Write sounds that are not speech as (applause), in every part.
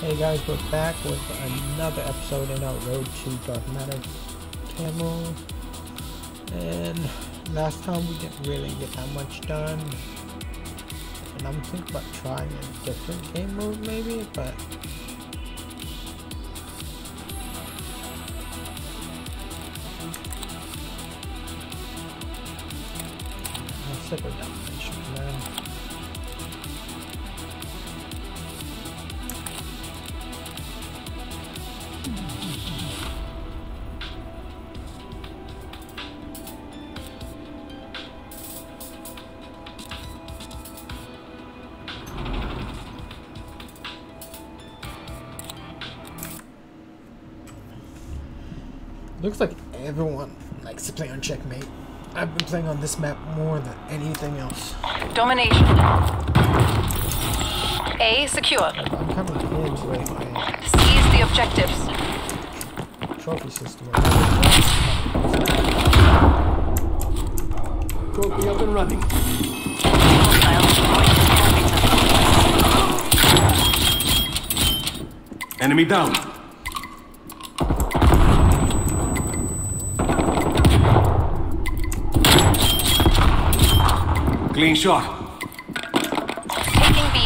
Hey guys, we're back with another episode in our Road to Dark Matter camo. And last time we didn't really get that much done. And I'm thinking about trying a different game mode maybe, but Checkmate. I've been playing on this map more than anything else. Domination. A secure. I'm coming towards right my Seize the objectives. trophy system. Trophy up and running. Enemy down. Clean shot. Taking B.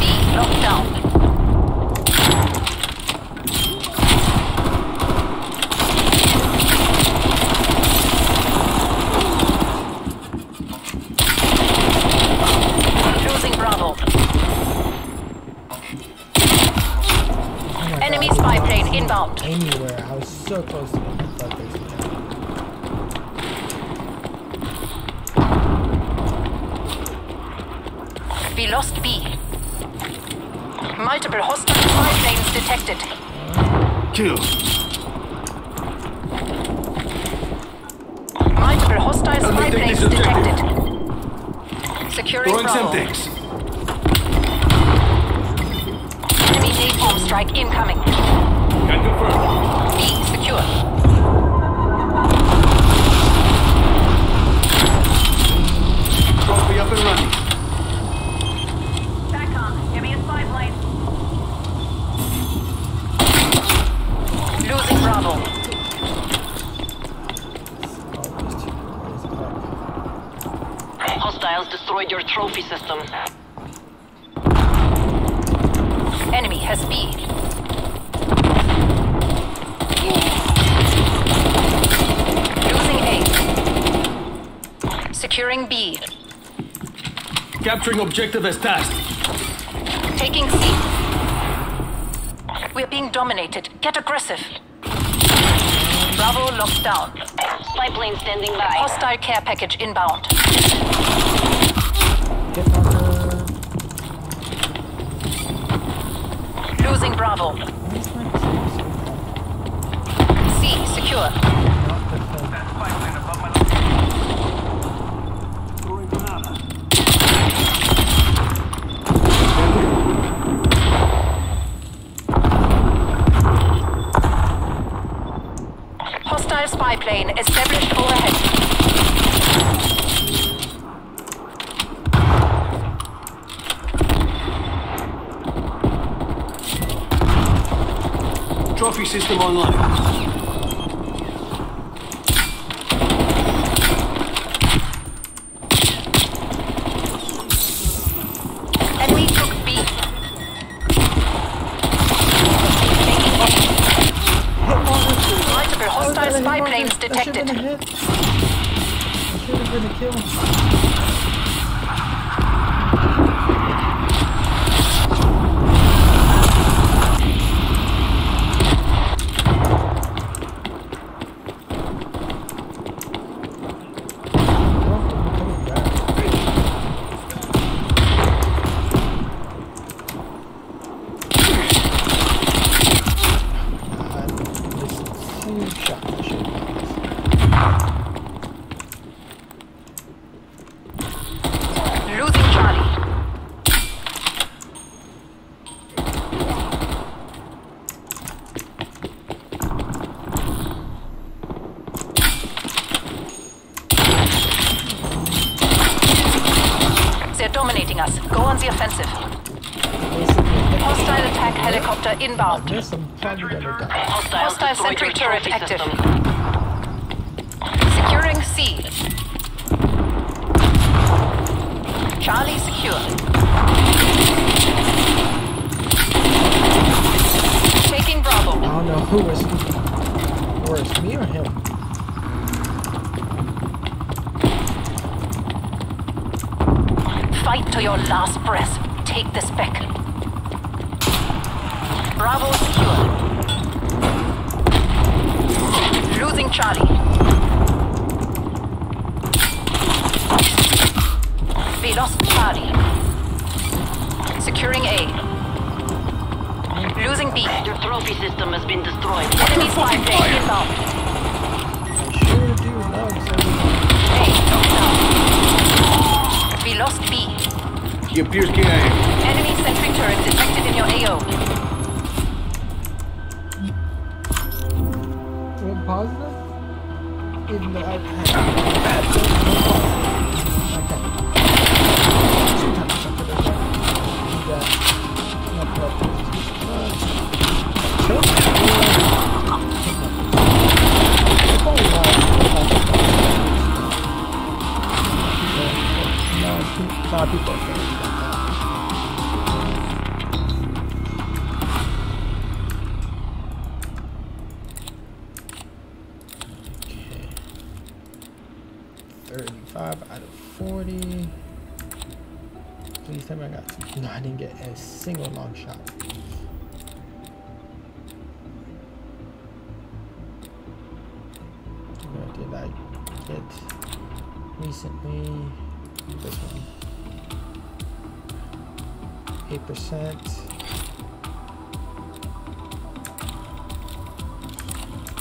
B locked down. Losing Bravo. Oh my Enemy God, spy I plane wasn't inbound. Anywhere. I was so close to getting that base attack. We lost B. Multiple hostile spy planes detected. Kill. Multiple hostile Help spy planes this detected. Securing Throwing Bravo. Semtex. Enemy napalm strike incoming. Can confirm. B secure. Trophy up and running. SATCOM, give me a spy plane. Losing Bravo. Oh, these two. What is it called? Hostiles destroyed your trophy system. Enemy has B. Losing A. Securing B. Capturing objective as tasked. Taking C. We're being dominated. Get aggressive. Bravo locked down. Spy plane standing by. Hostile care package inbound. Bravo. C secure. Hostile spy plane established system online. Inbound. miss, I'm probably gonna die. Hostile destroyed sentry turret active. Securing C. Charlie secure. Taking Bravo. I don't know who was worse, me or him. Fight to your last breath. Take this back. Bravo secure. Losing Charlie. We lost Charlie. Securing A. Losing B. Your trophy system has been destroyed. Enemy spy plane inbound. I sure do love everyone. A knocked down. We lost B. He appears KIA. Enemy sentry turret detected in your AO. Positive? Even Please tell me I got. No, I didn't get a single long shot. Where did I get recently? This one. 8%.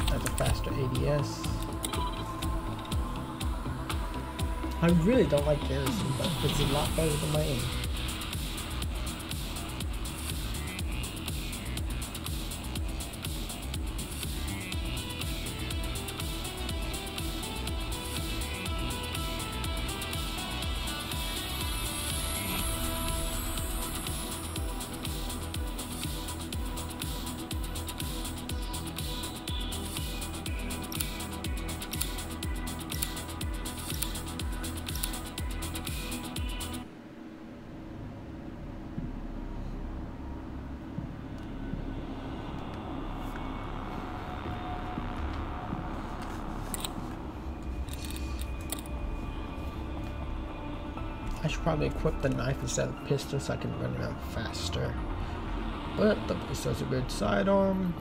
That's a faster ADS. I really don't like Garrison, but it's a lot better than my aim. Should probably equip the knife instead of the pistol so I can run around faster. But the pistol's a good sidearm.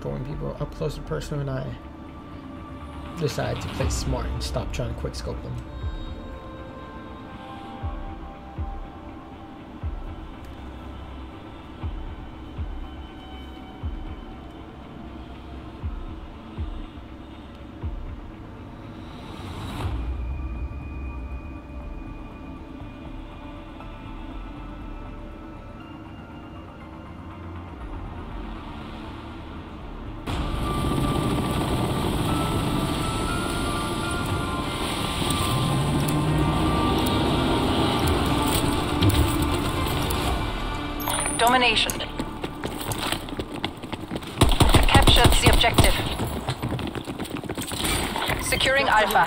Throwing people up close and personal and I decided to play smart and stop trying to quick scope them. Domination. Captured the objective. Securing Alpha.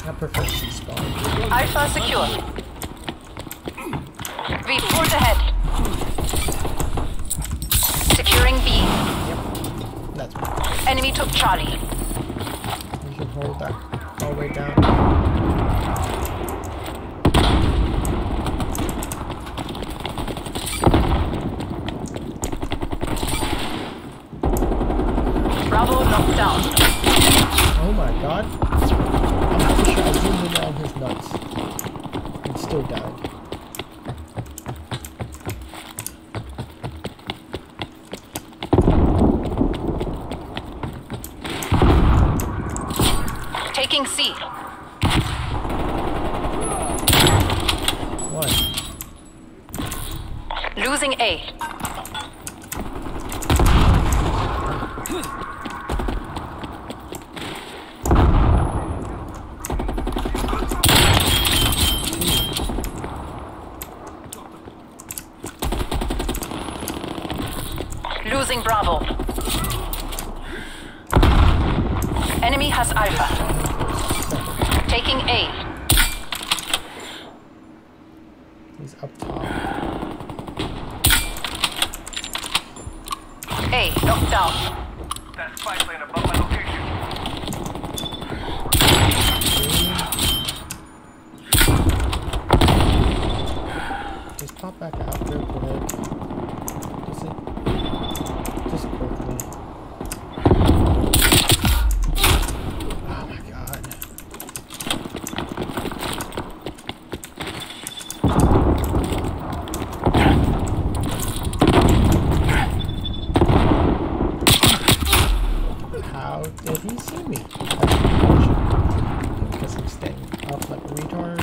I prefer C-spawn. Alpha secure. We pulled ahead. Securing B. That's me. Enemy took Charlie. Can hold that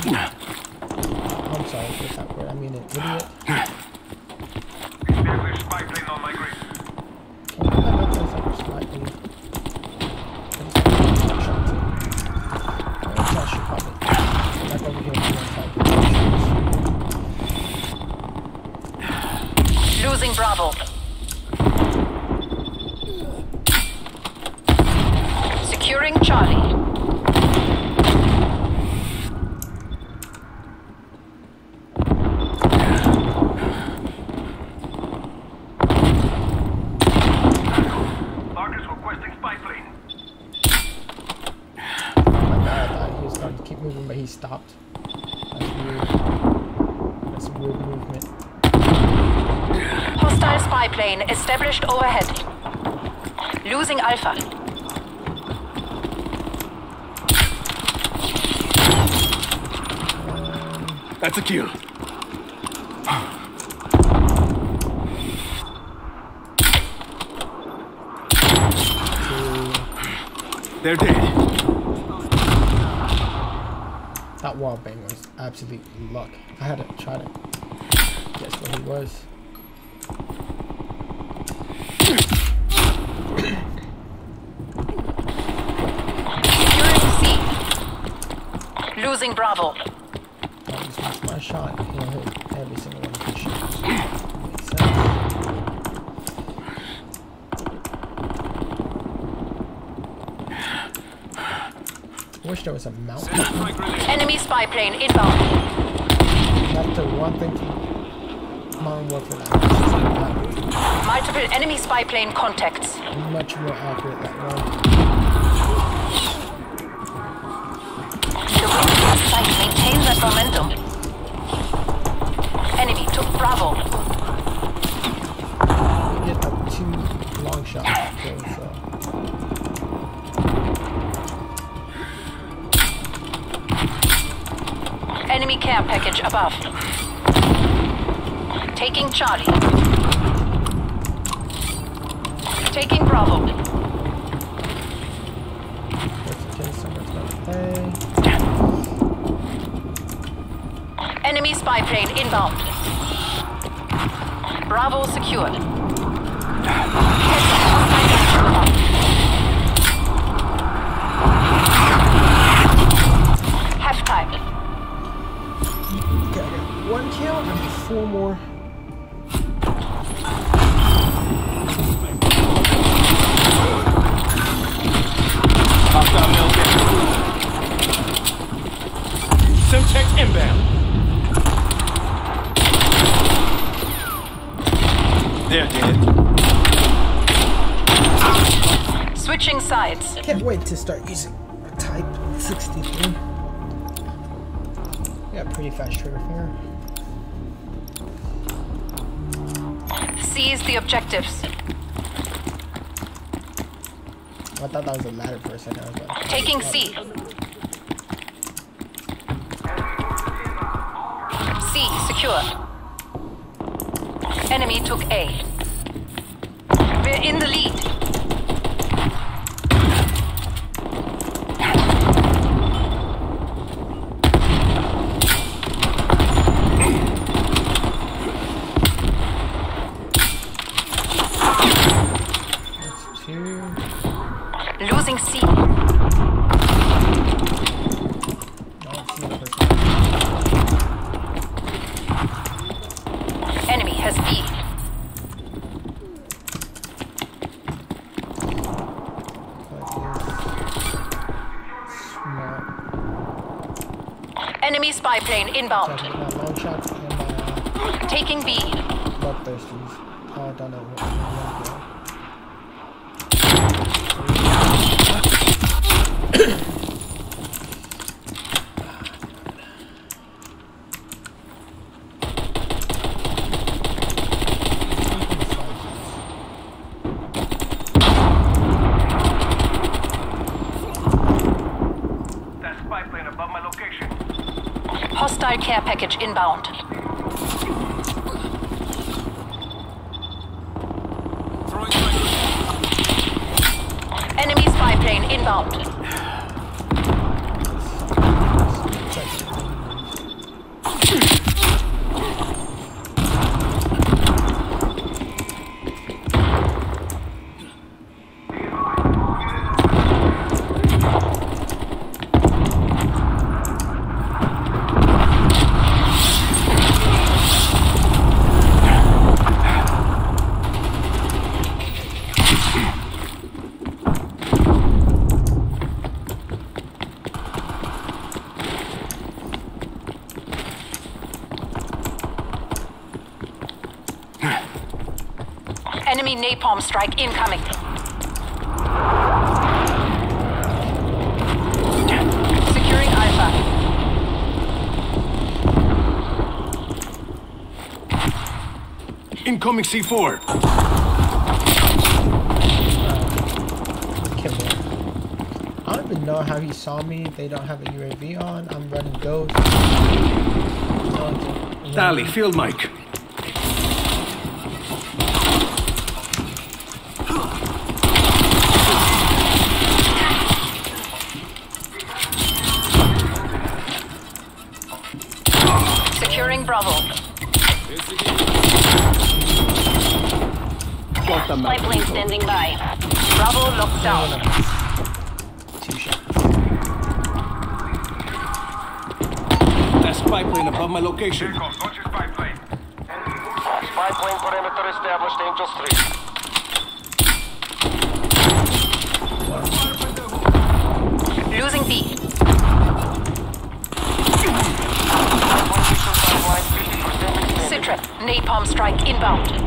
I'm sorry. I mean an idiot. English spy plane on my grid. Can I have those like slightly? Shots in. Well, shots should probably. Back over here to the side. Losing Bravo. Securing Charlie. Marcus requesting spy plane. Oh my god, I thought he was going to keep moving, but he stopped. That's weird. That's a weird movement. Hostile spy plane established overhead. Losing Alpha. That's a kill. They're dead. That wall bang was absolute luck. I had to try to guess where he was. Losing Bravo. I just missed my shot. You know, hit every single one of his shots. Makes sense. Wish there was a mountain. Enemy spy plane inbound. That's the one thing from Modern Warfare that is Multiple enemy spy plane contacts. much more accurate that one. The sight maintains that momentum. Enemy took Bravo. We get up two long shots. Enemy care package above. Taking Charlie. Taking Bravo. Enemy spy plane inbound. Bravo secured. Half time. Okay, I got one kill and four more. Hostile mail inbound. They're dead. Switching sides. Can't wait to start using a Type 63. Got pretty fast trigger finger. Seize the objectives. I thought that was a ladder for a second. Taking oh. C. C secure. Enemy took A. We're in the lead. that's two. Losing C. I don't see the person. Enemy has B. Enemy spy plane inbound. Second, long shots and uh, Taking B. (coughs) bloodthirsties. Oh, I don't know what what- what- That spy plane above my location. Hostile care package inbound. Throwing my Enemy spy plane inbound. Enemy napalm strike incoming. Securing Alpha. Incoming C4. Kimber. I don't even know how he saw me. They don't have a UAV on. I'm running ghost. Dali, field mic. Got the Spy plane standing by. Bravo locked down. Two shots. That spy plane above my location. Here goes, launch your spy plane. Spy plane perimeter established, Angel 3. Losing B. Sitrep. Napalm strike inbound.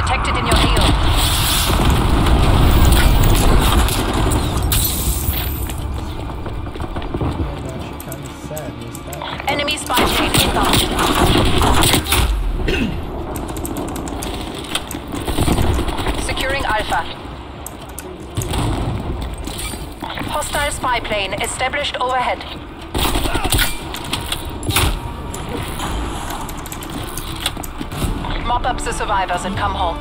Detected in your that? Enemy spy plane inbound. (clears throat) Securing Alpha. Hostile spy plane established overhead. up the survivors and come home.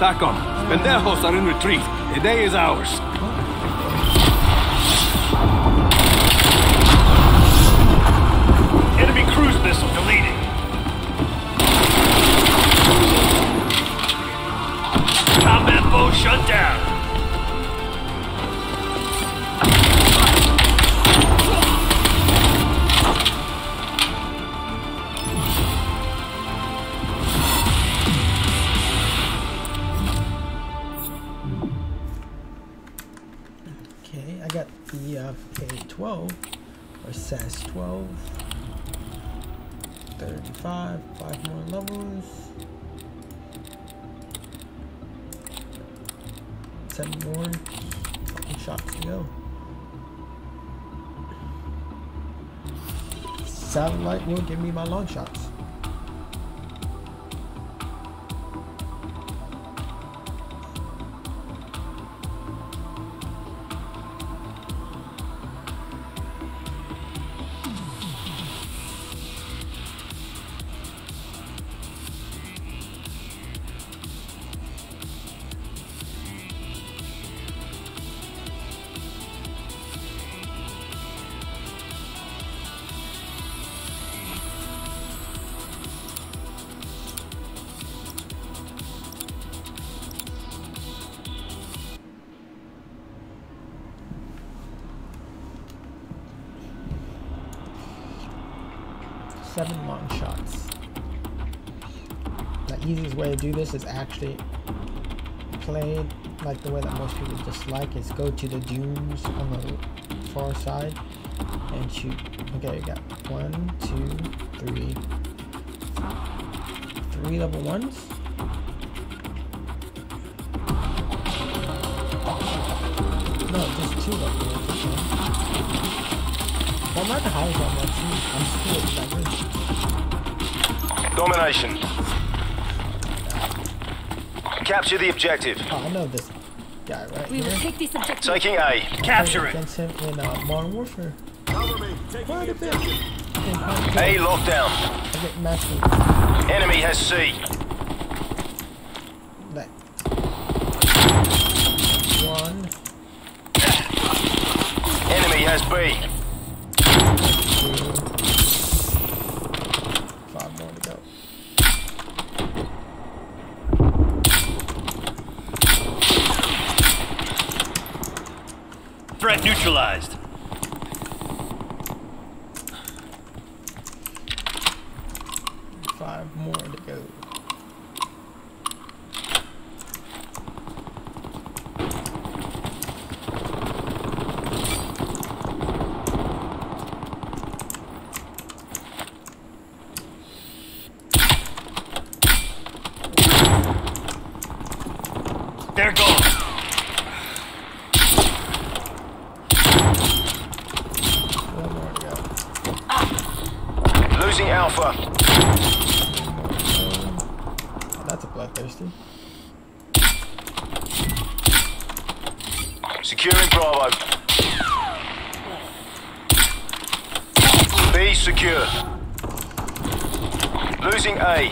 TACOM, pendejos are in retreat. The day is ours. Okay, I got the uh, K-12 or SAS 12. 35, five more levels. Seven more fucking shots to go. Satellite will give me my long shots. Seven long shots. The easiest way to do this is actually play like the way that most people just like is go to the dunes on the far side and shoot. Okay, you got one, two, three, three level ones. No, just two level not the highest on my. I'm still at that Domination. Capture the objective. Oh, I know this guy right We will take this objective. Taking A. I Capture it. Against him in uh, Modern Warfare. Quite a bit. And quite a bit. A lockdown. I get matched with Enemy has C. that. One, Enemy has B. two, five more to go. Threat neutralized. Five more to go. They're gone. Four more to go. Losing Alpha. Three more to go. Oh, that's a bloodthirsty. Securing Bravo. B secure. Losing A.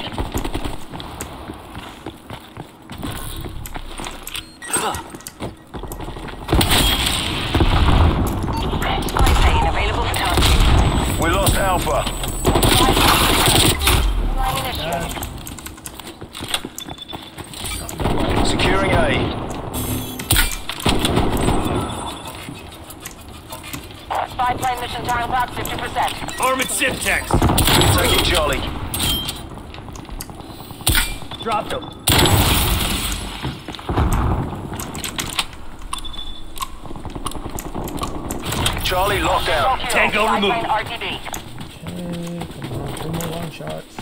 Spy plane available for targeting. We lost Alpha. Securing A. Spy plane mission time clock 50%. Armored Semtex. Taking Charlie. Dropped him. Charlie lockdown. Tango Spy removed. plane RTB. Okay, come on, three more long shots.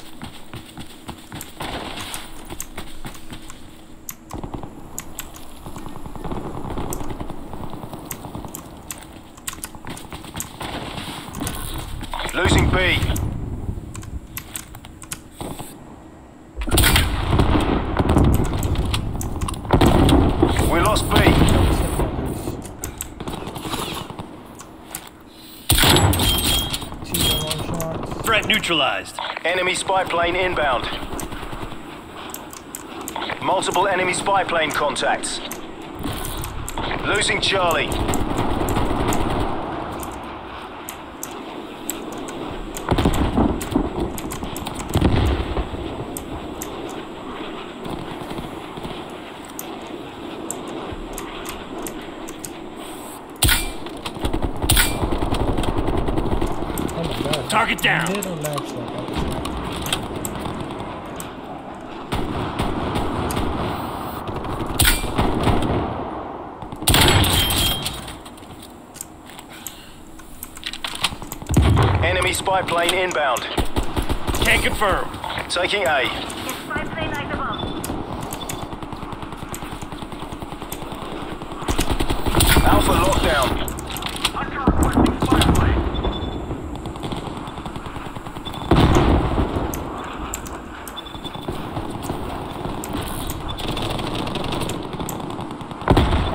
Losing B. We lost B. Two more long shots. Threat neutralized. Enemy spy plane inbound. Multiple enemy spy plane contacts. Losing Charlie. Oh my god. Target down. Little lags like that. Enemy spy plane inbound. Can't confirm. Taking A. Alpha lockdown.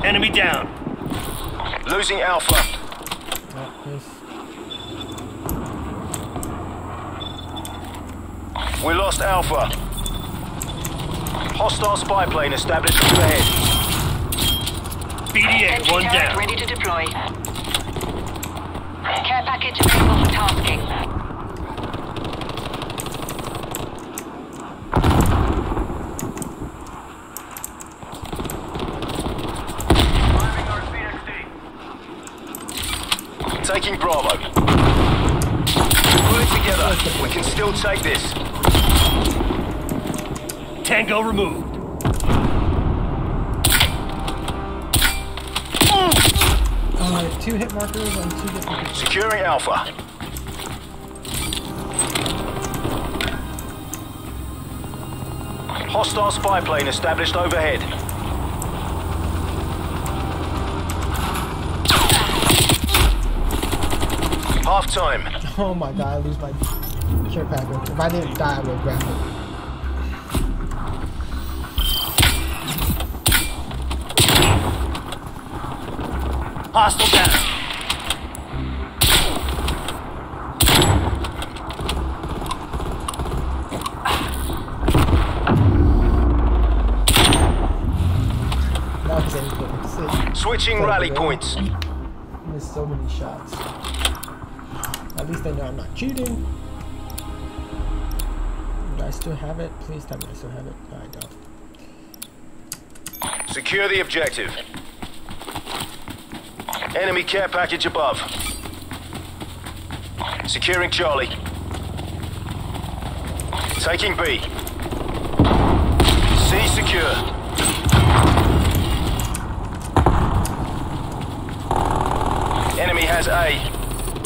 Enemy down. Losing Alpha. Oh, yes. We lost Alpha. Hostile spy plane established overhead. BDA, Sentry one turret down. ready to deploy. Care package available for tasking. Taking Bravo. Pull it together. We can still take this. Tango removed. Uh, two hit markers on two different. Securing Alpha. Hostile spy plane established overhead. Half time. (laughs) Oh my god, I lose my care package. If I didn't die, I would grab it. Hostile down. That was anything. Sick. Switching rally points. Missed so many shots. At least they know I'm not cheating. Do I still have it? Please tell me I still have it. No, I don't. Secure the objective. Enemy care package above. Securing Charlie. Taking B. C secure. Enemy has A. I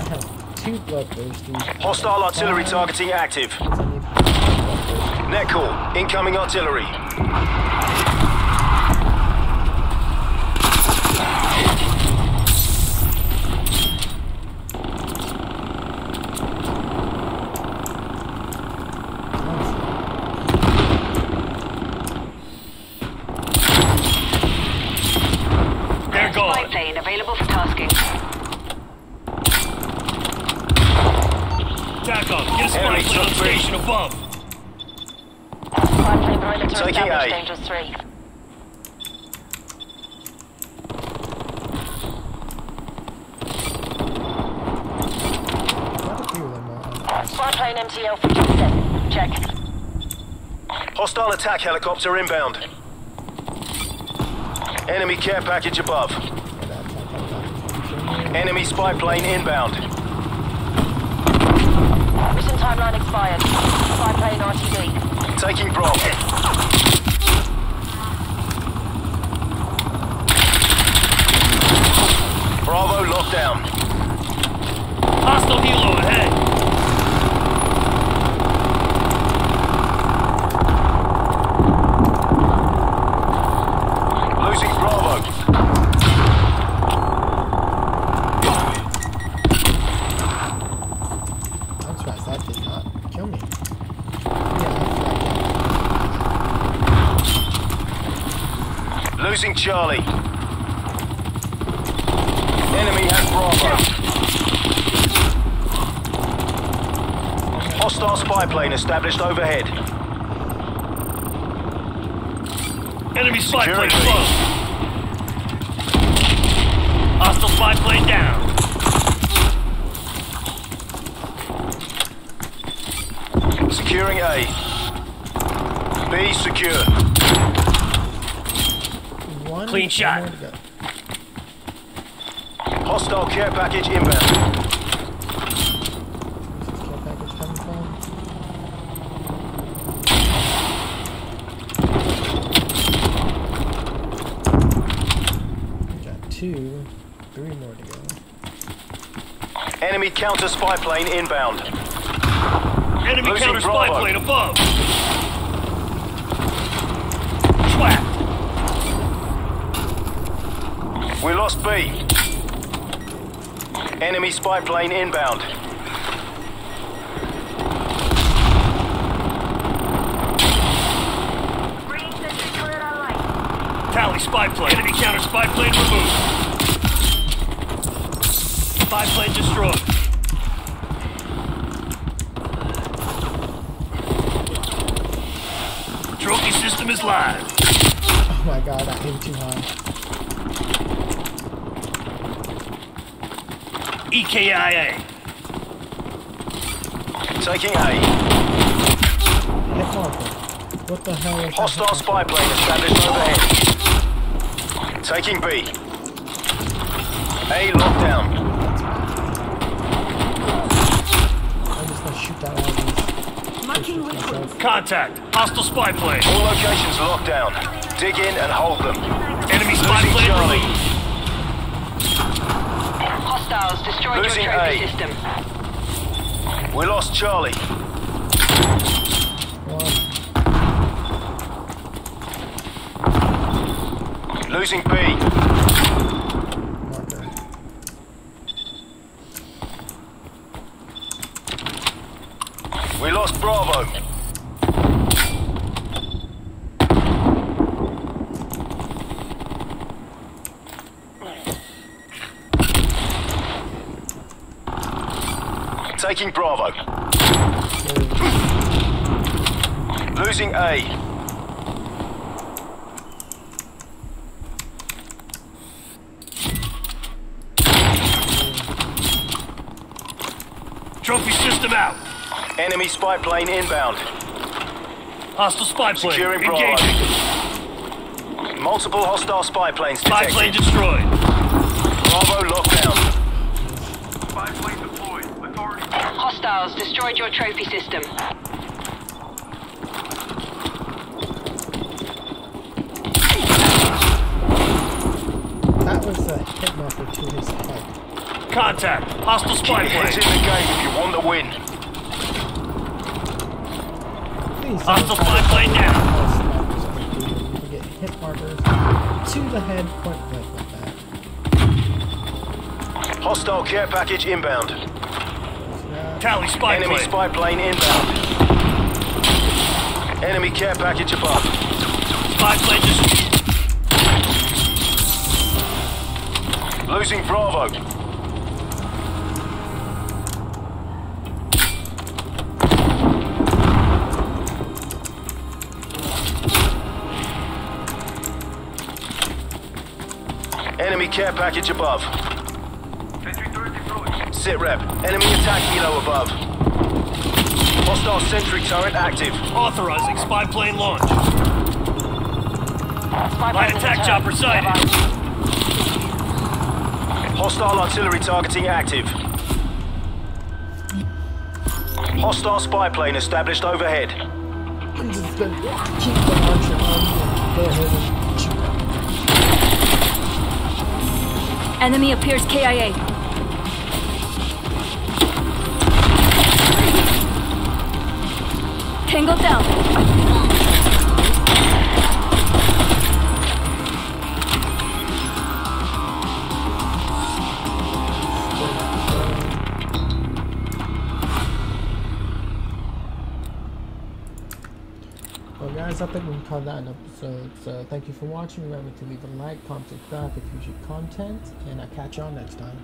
have two bloodthirsties. Hostile artillery targeting active. Net call. Incoming artillery. They're Spy gone. plane available for tasking. TACOM, get a spy Enemy plane on took three. station above. Spy plane perimeter Taking established, A. Dangerous 3. Quite a few of them are on the ice. Spy plane MTL for Johnson. Check. Hostile attack helicopter inbound. Enemy care package above. Yeah, that's like I'm not- Enemy spy plane inbound. Mission timeline expired. Spy plane RTB. Taking Bravo. Bravo lockdown. Hostile helo ahead. Losing Bravo. I'm surprised that did not kill me. Yeah, Losing Charlie. Enemy has Bravo. Hostile spy plane established overhead. Enemy spy plane Security. above. Hostile spy plane down. Securing A. B secure. One. Clean one shot. more. Hostile care package inbound. Where's this care package coming from? We got two, three more to go. Enemy counter spy plane inbound. Enemy Losing counter spy Bravo. plane above. We lost B. Enemy spy plane inbound. Tally spy plane. Enemy counter spy plane removed. Spy plane destroyed. Trophy system is live. Oh my god, I aimed too high. EKIA. Taking A. Hit marker. What the hell is Hostile hit spy plane established overhead. Taking B. A lockdown. I'm just gonna shoot that out of these. Marking myself. Contact. Hostile spy plane. All locations locked down. Dig in and hold them. Enemy spy plane Charlie. Hostiles destroyed Losing your trophy A. system. We lost Charlie. Losing B. Marker. We lost Bravo. Taking Bravo. Losing A. Trophy system out. Enemy spy plane inbound. Hostile spy plane. Securing Bravo. Engaging. Multiple hostile spy planes Spy plane destroyed. Bravo lockdown. Hostiles destroyed your trophy system. That was a hit marker to his head. Contact. Hostile Keep spy your heads in the game if you want to win. Please. Hostile spy plane down. snipers on the field. You get hit markers to the head point blank like that. Hostile care package inbound. Tally spy Enemy plane. spy plane inbound. Enemy care package above. Spy plane destroyed. Losing Bravo. Enemy care package above. Sitrep. Enemy attack helo above. Hostile sentry turret active. Authorizing spy plane launch. Spy Light attack is chopper returned. sighted. Hostile artillery targeting active. Hostile spy plane established overhead. Enemy appears just gonna Tango down. Well guys, I think we can call that an episode. So thank you for watching. Remember to leave a like, comment, subscribe if you should content, and I'll catch y'all next time.